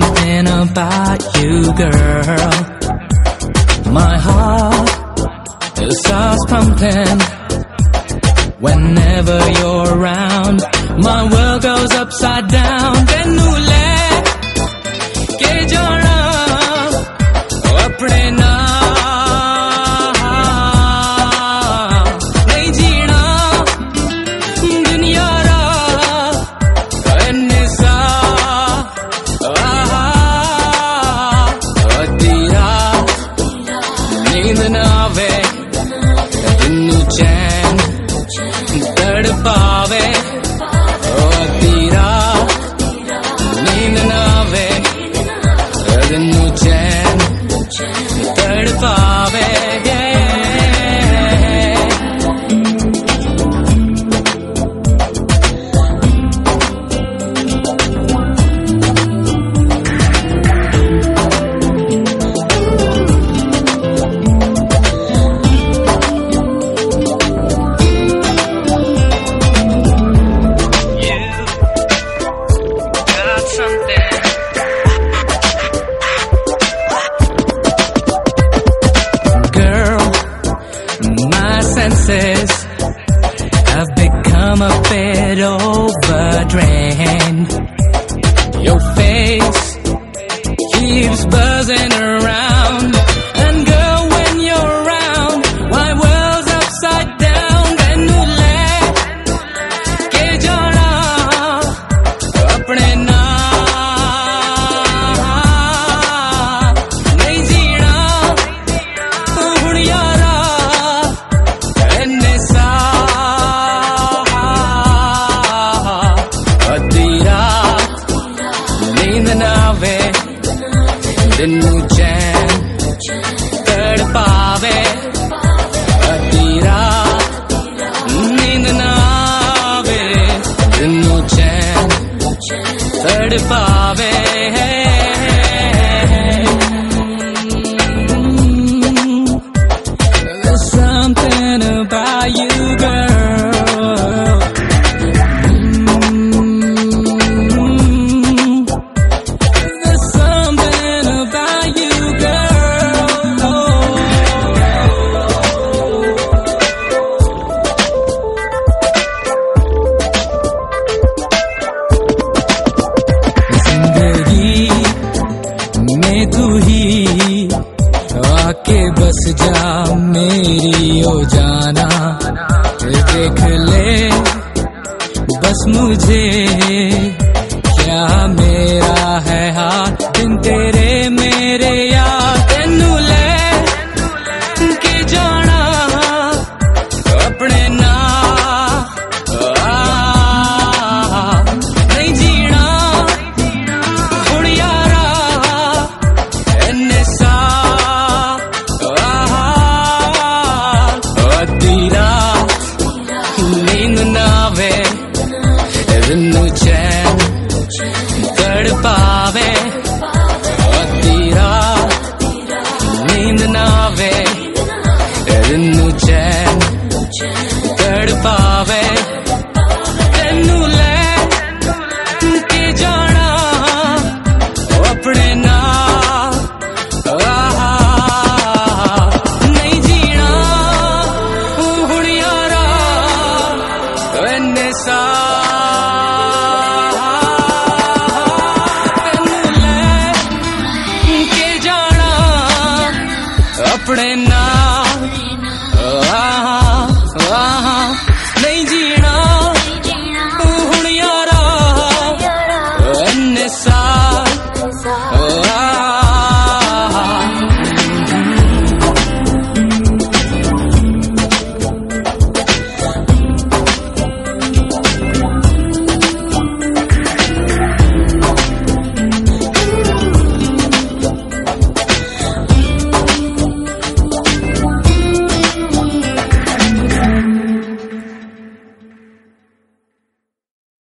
something about you, girl. My heart it starts pumping whenever you're around. My world goes upside down. ਆਵੇ ਤੈਨੂੰ ਚੈਨ ਤੜ ਪਾਵੇ ਓ ਤੀਰਾ ਨੀਂਦ ਨਾ senses have become a bit overdriven. सड़ पावे Something about you आके बस जा, मेरी ओ जाना। देख ले, बस मुझे। क्या मेरा है हाथ? दिन तेरे मेरे यार। ਮੈਨੂੰ ਚੈਨ ਤੜਪਾ ਆਪਣੇ ਨਾਲ। ਆਹ ਆਹ ਨਹੀਂ ਜੀਣਾ। ਤੂੰ ਹੁਣ ਯਾਰਾ। ਇੰਨੇ ਸਾਲ।